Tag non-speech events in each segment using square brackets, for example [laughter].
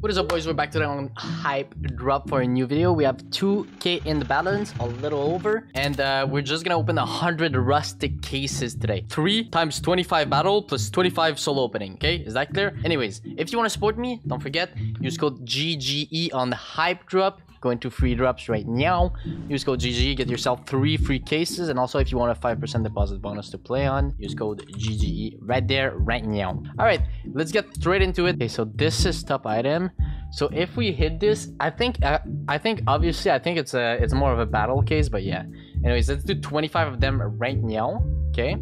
What is up boys, we're back today on Hype Drop for a new video. We have 2k in the balance, a little over. And uh, we're just gonna open 100 rustic cases today. 3 times 25 battle plus 25 solo opening, okay? Is that clear? Anyways, if you want to support me, don't forget, use code GGE on Hype Drop go into free drops right now. Use code GG, get yourself three free cases and also if you want a five percent deposit bonus to play on use code gge right there right now. All right let's get straight into it. Okay so this is top item. So if we hit this i think uh, i think obviously i think it's a it's more of a battle case but yeah. Anyways let's do 25 of them right now okay?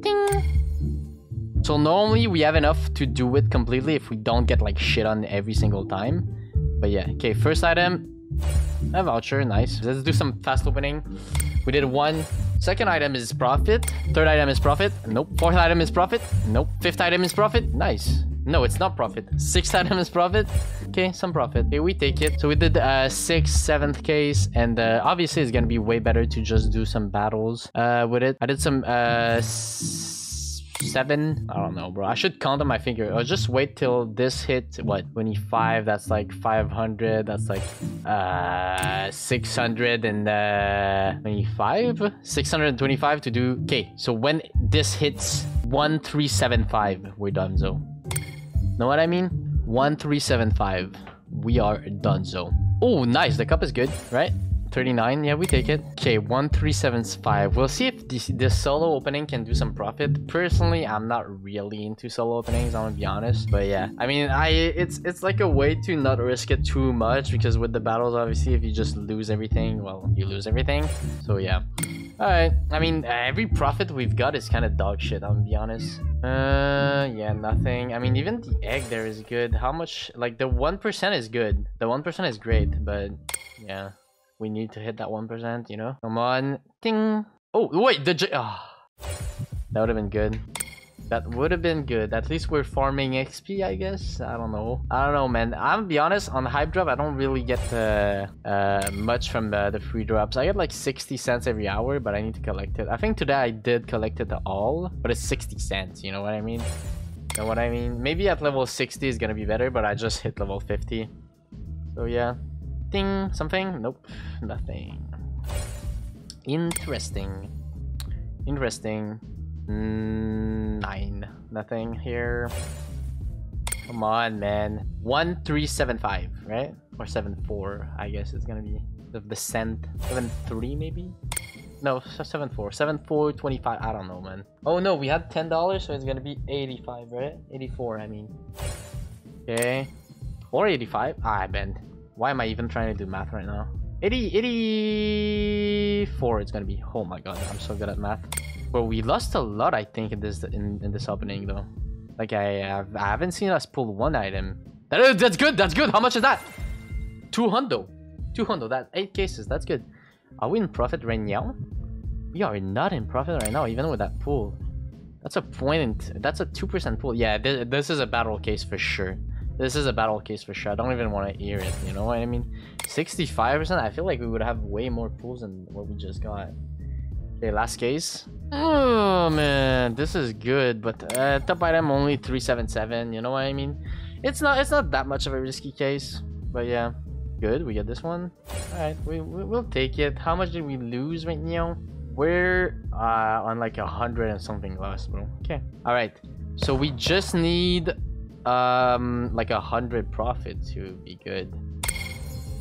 Ding. so normally we have enough to do it completely if we don't get like shit on every single time but yeah, okay, first item, a voucher, nice. Let's do some fast opening. We did one. Second item is profit. Third item is profit. Nope. Fourth item is profit. Nope. Fifth item is profit. Nice. No, it's not profit. Sixth item is profit. Okay, some profit. Okay, we take it. So we did uh sixth, seventh case, and uh, obviously it's gonna be way better to just do some battles uh with it. I did some uh seven? I don't know bro. I should count on my finger. I'll just wait till this hit what 25 that's like 500 that's like uh 600 and uh 25 625 to do okay so when this hits 1375 we're done so know what i mean? 1375 we are done so oh nice the cup is good right 39 yeah we take it. Okay 1375 we'll see if this, this solo opening can do some profit. Personally i'm not really into solo openings i'm gonna be honest but yeah. I mean i it's it's like a way to not risk it too much because with the battles obviously if you just lose everything well you lose everything. So yeah. All right i mean every profit we've got is kind of dog shit i'm gonna be honest. Uh yeah nothing. I mean even the egg there is good. How much like the one percent is good. The one percent is great but yeah we need to hit that 1%, you know? Come on. Ding. Oh, wait, the J oh. That would have been good. That would have been good. At least we're farming XP, I guess. I don't know. I don't know, man. I'm be honest, on hype drop, I don't really get uh, uh, much from the, the free drops. I get like 60 cents every hour, but I need to collect it. I think today I did collect it all, but it's 60 cents, you know what I mean? You know what I mean? Maybe at level 60 is gonna be better, but I just hit level 50. So yeah. Ding, something? Nope, nothing. Interesting. Interesting. Nine. Nothing here. Come on, man. 1375, right? Or 74, I guess it's gonna be. The descent. 73 maybe? No, 74. 74, 25. I don't know, man. Oh no, we had $10, so it's gonna be 85, right? 84, I mean. Okay. Or 85. Ah, I bent. Why am I even trying to do math right now? 80, 84 it's gonna be. Oh my god, I'm so good at math. But we lost a lot, I think, in this in, in this opening though. Like I have, I haven't seen us pull one item. That is, that's good. That's good. How much is that? Two hundo. Two hundo. That eight cases. That's good. Are we in profit right now? We are not in profit right now, even with that pool. That's a point. That's a two percent pool. Yeah, this, this is a battle case for sure. This is a battle case for sure. I don't even want to hear it. You know what I mean? 65%? I feel like we would have way more pools than what we just got. Okay, last case. Oh, man. This is good. But uh, top item only 377. You know what I mean? It's not it's not that much of a risky case. But yeah. Good. We get this one. Alright. We, we, we'll take it. How much did we lose right now? We're uh, on like a hundred and something less, bro. Okay. Alright. So we just need um like a hundred profit would be good.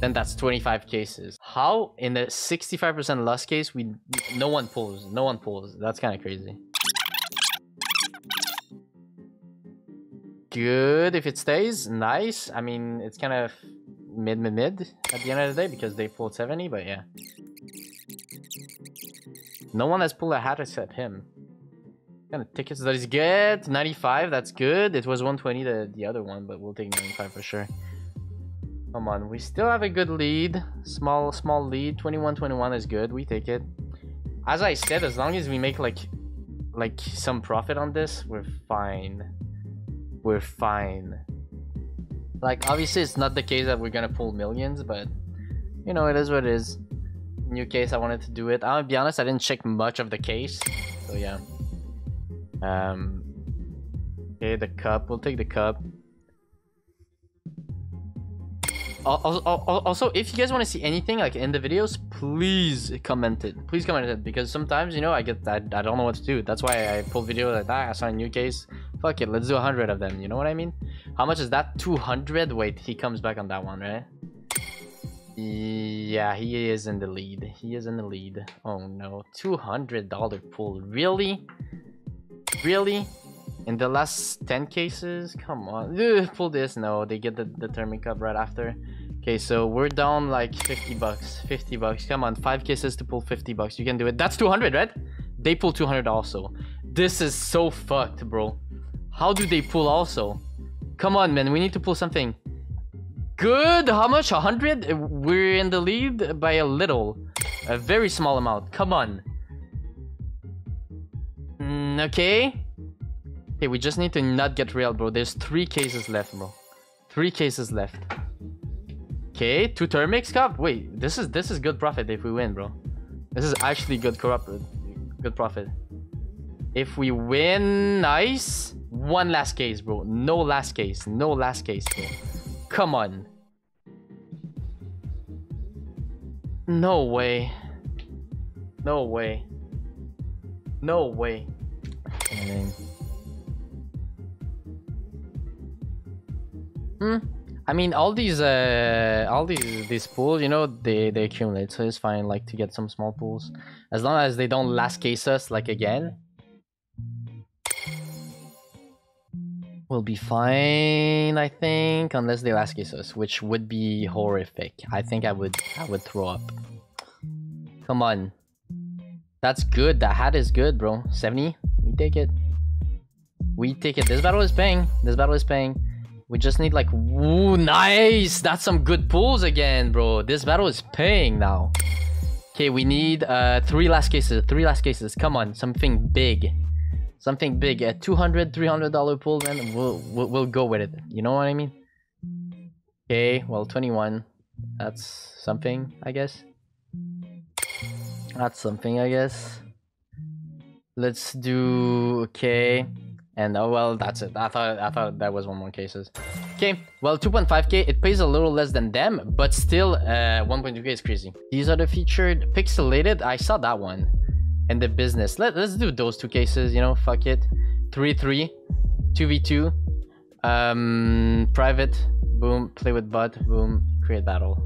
Then that's 25 cases. How in the 65 percent loss case we no one pulls no one pulls. That's kind of crazy. Good if it stays. Nice. I mean it's kind of mid mid mid at the end of the day because they pulled 70 but yeah. No one has pulled a hat except him kind of tickets. That is good. 95 that's good. It was 120 the the other one but we'll take 95 for sure. Come on we still have a good lead. Small small lead. 21 21 is good. We take it. As i said as long as we make like like some profit on this we're fine. We're fine. Like obviously it's not the case that we're gonna pull millions but you know it is what it is. New case i wanted to do it. I'll be honest i didn't check much of the case. So yeah um, okay, the cup. We'll take the cup. also, also, if you guys want to see anything like in the videos, please comment it. Please comment it because sometimes you know I get that I don't know what to do. That's why I pull videos like that. I saw a new case. Fuck it, let's do hundred of them. You know what I mean? How much is that? Two hundred. Wait, he comes back on that one, right? Yeah, he is in the lead. He is in the lead. Oh no, two hundred dollar pull. Really? Really? In the last 10 cases? Come on. Ugh, pull this. No, they get the, the thermic cup right after. Okay, so we're down like 50 bucks. 50 bucks. Come on, 5 cases to pull 50 bucks. You can do it. That's 200, right? They pull 200 also. This is so fucked, bro. How do they pull also? Come on, man. We need to pull something. Good. How much? 100? We're in the lead by a little. A very small amount. Come on. Mm, okay. Okay, we just need to not get real, bro. There's three cases left, bro. Three cases left. Okay, two thermics cup. Wait, this is this is good profit if we win, bro. This is actually good corrupt good profit. If we win, nice. One last case, bro. No last case. No last case, bro. Come on. No way. No way. No way. Hmm. I mean, all these, uh, all these these pools, you know, they they accumulate, so it's fine. Like to get some small pools, as long as they don't last case us like again, we'll be fine. I think, unless they last case us, which would be horrific. I think I would I would throw up. Come on, that's good. That hat is good, bro. Seventy, we take it. We take it. This battle is paying. This battle is paying. We just need like, ooh, nice. That's some good pulls again, bro. This battle is paying now. Okay, we need uh three last cases. Three last cases. Come on, something big, something big. A 200 300 dollar pull, man. We'll, we'll we'll go with it. You know what I mean? Okay, well, 21. That's something, I guess. That's something, I guess. Let's do okay. And oh well, that's it. I thought I thought that was one more cases. Okay, well 2.5k, it pays a little less than them, but still uh 1.2k is crazy. These are the featured pixelated. I saw that one. And the business. Let, let's do those two cases, you know, fuck it. 3-3, 2v2, um private, boom, play with bot, boom, create battle.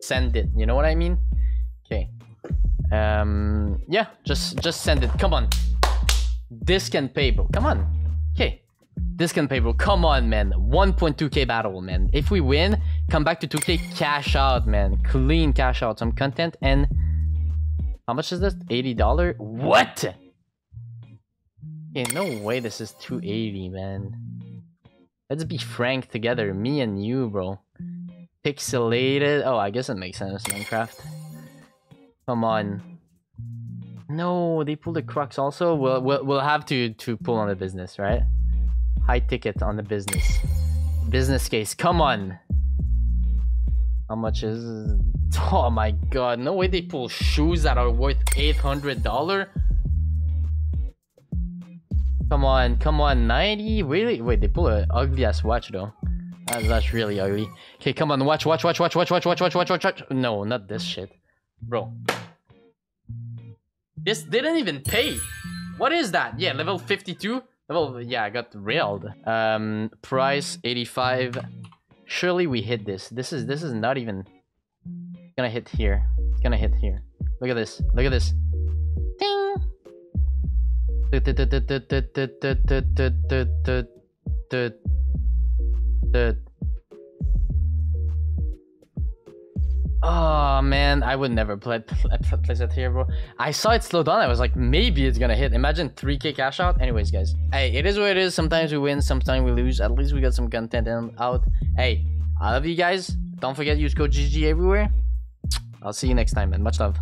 Send it, you know what I mean? Okay. Um yeah, just just send it. Come on. This can pay, bro. Come on. Okay. This can pay, bro. Come on, man. 1.2k battle, man. If we win, come back to 2k cash out, man. Clean cash out. Some content and... How much is this? $80? What? Okay, no way this is 280, man. Let's be frank together. Me and you, bro. Pixelated. Oh, I guess it makes sense, Minecraft. Come on. No, they pulled the crux also. We'll, we'll, we'll have to, to pull on the business, right? High ticket on the business. Business case, come on. How much is... [laughs] Oh my god, no way they pull shoes that are worth $800? Come on, come on, 90? Really? Wait, they pull an ugly ass watch though. That's, that's really ugly. Okay, come on, watch, watch, watch, watch, watch, watch, watch, watch, watch, watch, watch. No, not this shit. Bro. This didn't even pay. What is that? Yeah, level 52. Level, yeah, I got railed. Um, price 85. Surely we hit this. This is this is not even gonna hit here. It's gonna hit here. Look at this. Look at this. Ding. Oh man, I would never play uh, place it here, bro. I saw it slow down. I was like, maybe it's gonna hit. Imagine 3k cash out. Anyways, guys, hey, it is what it is. Sometimes we win, sometimes we lose. At least we got some content out. Hey, I love you guys. Don't forget use code GG everywhere. I'll see you next time, man. Much love.